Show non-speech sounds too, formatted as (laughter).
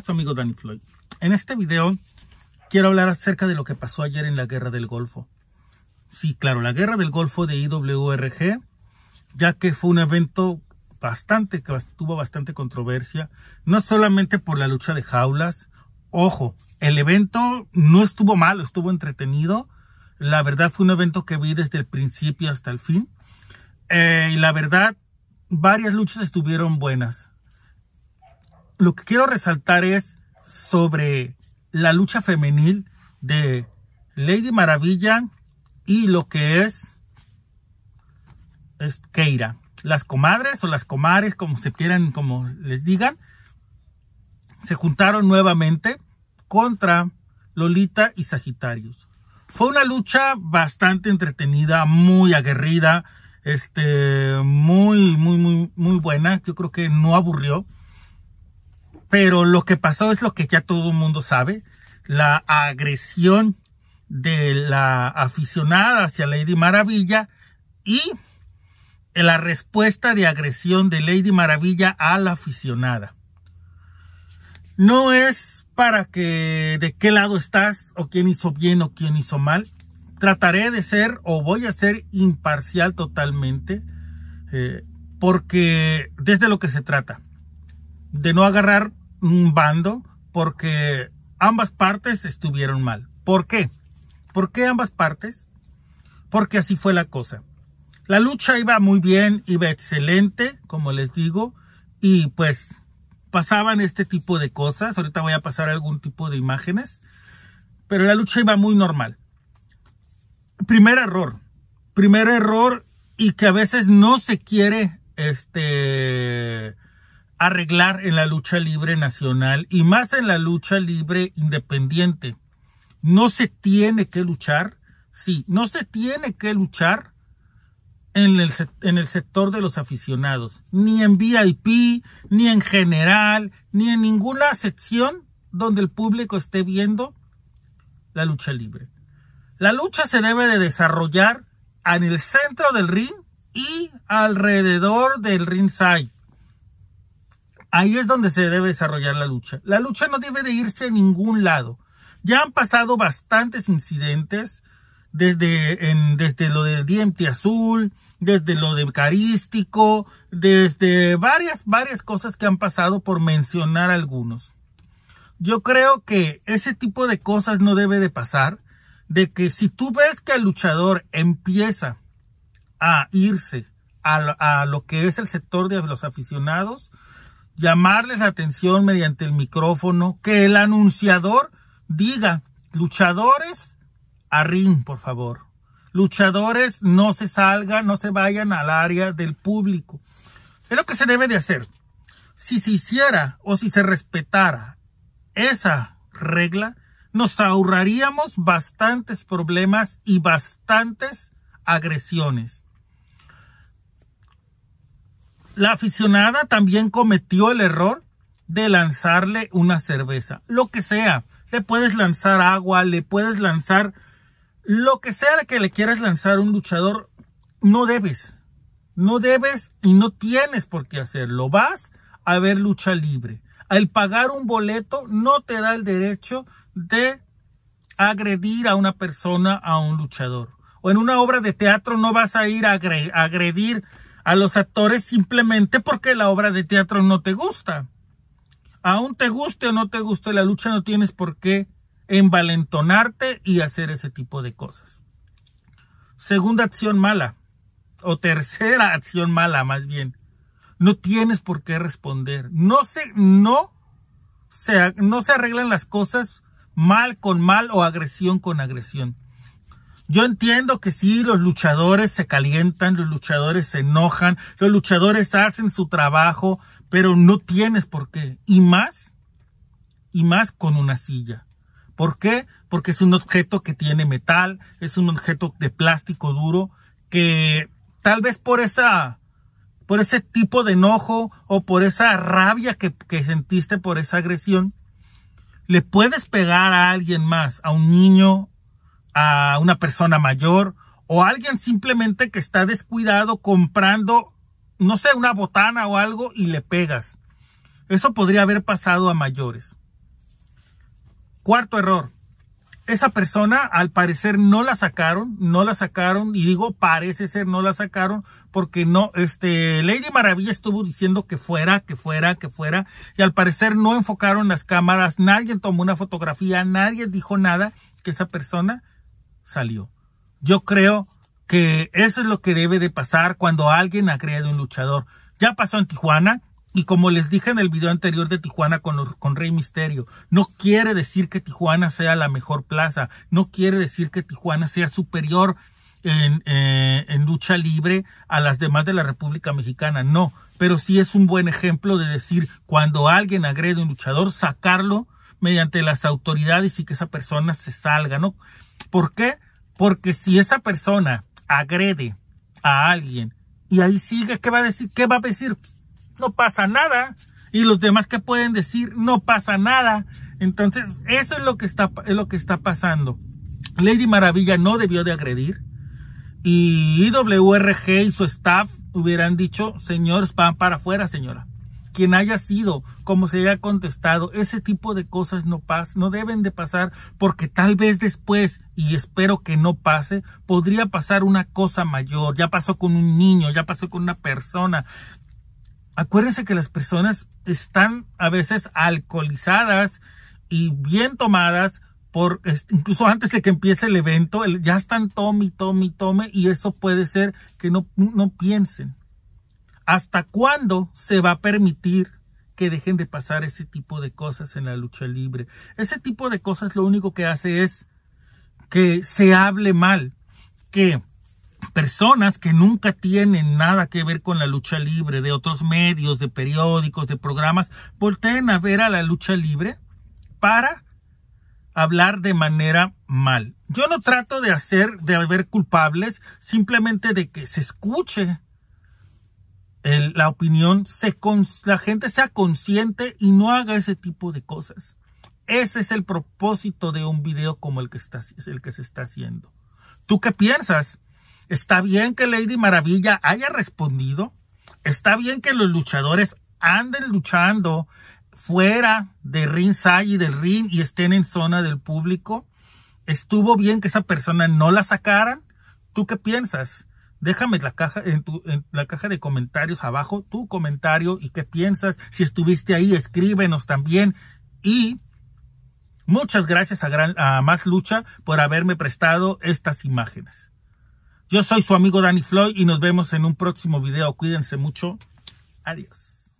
su amigo Danny Floyd. En este video quiero hablar acerca de lo que pasó ayer en la Guerra del Golfo. Sí, claro, la Guerra del Golfo de IWRG, ya que fue un evento bastante, que tuvo bastante controversia, no solamente por la lucha de jaulas, ojo, el evento no estuvo mal, estuvo entretenido, la verdad fue un evento que vi desde el principio hasta el fin, eh, y la verdad, varias luchas estuvieron buenas lo que quiero resaltar es sobre la lucha femenil de Lady Maravilla y lo que es, es Keira. Las comadres o las comares, como se quieran, como les digan, se juntaron nuevamente contra Lolita y Sagitarius. Fue una lucha bastante entretenida, muy aguerrida, este, muy, muy, muy, muy buena. Yo creo que no aburrió. Pero lo que pasó es lo que ya todo el mundo sabe. La agresión de la aficionada hacia Lady Maravilla y la respuesta de agresión de Lady Maravilla a la aficionada. No es para que de qué lado estás o quién hizo bien o quién hizo mal. Trataré de ser o voy a ser imparcial totalmente eh, porque desde lo que se trata. De no agarrar un bando porque ambas partes estuvieron mal. ¿Por qué? ¿Por qué ambas partes? Porque así fue la cosa. La lucha iba muy bien, iba excelente, como les digo, y pues pasaban este tipo de cosas. Ahorita voy a pasar algún tipo de imágenes, pero la lucha iba muy normal. Primer error, primer error y que a veces no se quiere este arreglar en la lucha libre nacional y más en la lucha libre independiente. No se tiene que luchar, sí, no se tiene que luchar en el, en el sector de los aficionados, ni en VIP, ni en general, ni en ninguna sección donde el público esté viendo la lucha libre. La lucha se debe de desarrollar en el centro del ring y alrededor del ringside. Ahí es donde se debe desarrollar la lucha. La lucha no debe de irse a ningún lado. Ya han pasado bastantes incidentes desde, en, desde lo de Diente Azul, desde lo de Carístico, desde varias, varias cosas que han pasado por mencionar algunos. Yo creo que ese tipo de cosas no debe de pasar, de que si tú ves que el luchador empieza a irse a, a lo que es el sector de los aficionados, llamarles la atención mediante el micrófono, que el anunciador diga, luchadores a por favor. Luchadores no se salgan, no se vayan al área del público. Es lo que se debe de hacer. Si se hiciera o si se respetara esa regla, nos ahorraríamos bastantes problemas y bastantes agresiones. La aficionada también cometió el error de lanzarle una cerveza, lo que sea. Le puedes lanzar agua, le puedes lanzar lo que sea que le quieras lanzar a un luchador, no debes. No debes y no tienes por qué hacerlo. Vas a ver lucha libre. Al pagar un boleto no te da el derecho de agredir a una persona, a un luchador. O en una obra de teatro no vas a ir a agredir a los actores simplemente porque la obra de teatro no te gusta. Aún te guste o no te guste la lucha, no tienes por qué envalentonarte y hacer ese tipo de cosas. Segunda acción mala, o tercera (laughs) acción mala más bien, no tienes por qué responder. No se, no se, no se arreglan las cosas mal con mal o agresión con agresión. Yo entiendo que sí, los luchadores se calientan, los luchadores se enojan, los luchadores hacen su trabajo, pero no tienes por qué. Y más, y más con una silla. ¿Por qué? Porque es un objeto que tiene metal, es un objeto de plástico duro, que tal vez por esa, por ese tipo de enojo o por esa rabia que, que sentiste por esa agresión, le puedes pegar a alguien más, a un niño, a una persona mayor o alguien simplemente que está descuidado comprando, no sé, una botana o algo y le pegas. Eso podría haber pasado a mayores. Cuarto error. Esa persona al parecer no la sacaron, no la sacaron y digo parece ser no la sacaron porque no, este, Lady Maravilla estuvo diciendo que fuera, que fuera, que fuera y al parecer no enfocaron las cámaras, nadie tomó una fotografía, nadie dijo nada que esa persona salió. Yo creo que eso es lo que debe de pasar cuando alguien agrede a un luchador. Ya pasó en Tijuana, y como les dije en el video anterior de Tijuana con, con, Rey Misterio, no quiere decir que Tijuana sea la mejor plaza, no quiere decir que Tijuana sea superior en, eh, en, lucha libre a las demás de la República Mexicana, no, pero sí es un buen ejemplo de decir cuando alguien agrede a un luchador, sacarlo mediante las autoridades y que esa persona se salga, ¿no? ¿Por qué? Porque si esa persona agrede a alguien y ahí sigue, ¿qué va a decir? ¿Qué va a decir? No pasa nada. Y los demás que pueden decir, no pasa nada. Entonces, eso es lo que está, es lo que está pasando. Lady Maravilla no debió de agredir. Y IWRG y su staff hubieran dicho, señores, van para afuera, señora quien haya sido, como se haya contestado, ese tipo de cosas no pas no deben de pasar porque tal vez después, y espero que no pase, podría pasar una cosa mayor. Ya pasó con un niño, ya pasó con una persona. Acuérdense que las personas están a veces alcoholizadas y bien tomadas por incluso antes de que empiece el evento, ya están tome, tome, tome y eso puede ser que no, no piensen. ¿Hasta cuándo se va a permitir que dejen de pasar ese tipo de cosas en la lucha libre? Ese tipo de cosas lo único que hace es que se hable mal, que personas que nunca tienen nada que ver con la lucha libre, de otros medios, de periódicos, de programas, volteen a ver a la lucha libre para hablar de manera mal. Yo no trato de hacer, de haber culpables, simplemente de que se escuche la opinión, se la gente sea consciente y no haga ese tipo de cosas. Ese es el propósito de un video como el que, está, es el que se está haciendo. ¿Tú qué piensas? ¿Está bien que Lady Maravilla haya respondido? ¿Está bien que los luchadores anden luchando fuera de ringside y del ring y estén en zona del público? ¿Estuvo bien que esa persona no la sacaran? ¿Tú qué piensas? Déjame la caja, en, tu, en la caja de comentarios abajo tu comentario y qué piensas. Si estuviste ahí, escríbenos también. Y muchas gracias a, gran, a Más Lucha por haberme prestado estas imágenes. Yo soy su amigo Danny Floyd y nos vemos en un próximo video. Cuídense mucho. Adiós.